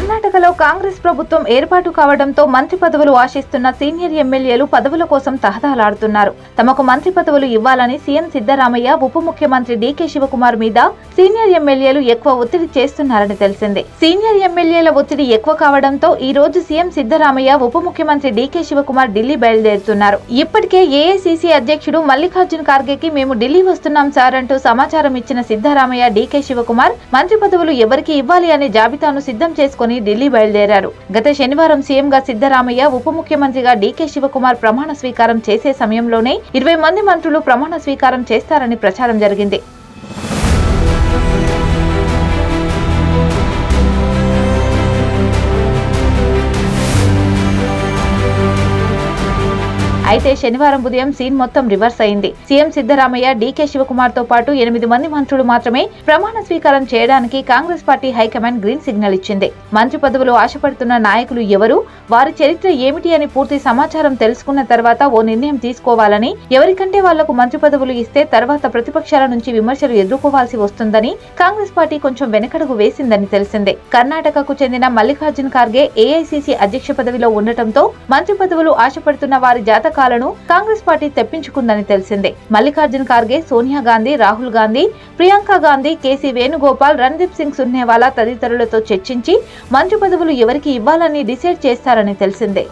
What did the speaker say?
కర్ణాటకలో కాంగ్రెస్ ప్రభుత్వం ఏర్పాటు కావడంతో మంత్రి పదవులు ఆశిస్తున్న సీనియర్ ఎమ్మెల్యేలు పదవుల కోసం తహదాలాడుతున్నారు తమకు మంత్రి పదవులు ఇవ్వాలని సీఎం సిద్దరామయ్య ఉప ముఖ్యమంత్రి డీకే శివకుమార్ మీద సీనియర్ ఎమ్మెల్యేలు ఎక్కువ ఒత్తిడి చేస్తున్నారని తెలిసింది. సీనియర్ ఎమ్మెల్యేల ఒత్తిడి ఎక్కువ కావడంతో ఈ రోజు సీఎం సిద్దరామయ్య ఉప ముఖ్యమంత్రి డీకే శివకుమార్ ఢిల్లీ బయలుదేరుతున్నారు. ఇప్పటికే ఏఐసీసీ అధ్యక్షుడు మల్లికార్జున్ ఖార్గేకి మేము ఢిల్లీ వస్తున్నాం సార్ అంటూ సమాచారం ఇచ్చిన సిద్దరామయ్య డీకే శివకుమార్ మంత్రి పదవులు ఎవరికి ఇవ్వాలి అనే జాబితాను సిద్ధం తీసుకుని ఢిల్లీ బయలుదేరారు. గత శనివారం సీఎంగా సిద్దరామయ్య ఉప ముఖ్యమంత్రిగా డీకే శివకుమార్ ప్రమాణ స్వీకారం చేసే సమయంలోనే ఇరవై మంది మంత్రులు ప్రమాణ స్వీకారం చేస్తారని ప్రచారం జరిగింది. అయితే శనివారం ఉదయం సీన్ మొత్తం రివర్స్ అయింది. సీఎం సిద్దరామయ్య డీకే శివకుమార్తో పాటు ఎనిమిది మంది మంత్రులు మాత్రమే ప్రమాణ స్వీకారం చేయడానికి Congress party high command green signal ఇచ్చింది. మంత్రి పదవులు ఆశపడుతున్న నాయకులు ఎవరు? వారి చరిత్ర ఏమిటి అని పూర్తి సమాచారం తెలుసుకున్న తర్వాత ఓ నిర్ణయం తీసుకోవాలని ఎవరికంటే వాళ్ళకు మంత్రి పదవులు ఇస్తే తర్వాత ప్రతిపక్షాల నుంచి విమర్శలు ఎదుర్కోవాల్సి వస్తుందని కాంగ్రెస్ పార్టీ కొంచెం వెనకడుగు వేసిందని తెలిసిందే. కర్ణాటకకు చెందిన మల్లికార్జున్ ఖార్గే ఏఐసీసీ అధ్యక్ష పదవిలో ఉండటంతో మంత్రి పదవులు ఆశపడుతున్న వారి జాతక జాతకాలను కాంగ్రెస్ పార్టీ తెప్పించుకుందని తెలిసిందే. మల్లికార్జున్ ఖార్గే సోనియా గాంధీ రాహుల్ గాంధీ ప్రియాంక గాంధీ కేసీ వేణుగోపాల్ రణదీప్ సింగ్ సున్నేవాలా తదితరులతో చర్చించి మంత్రి పదవులు ఎవరికి ఇవ్వాలని డిసైడ్ చేస్తారని తెలిసిందే.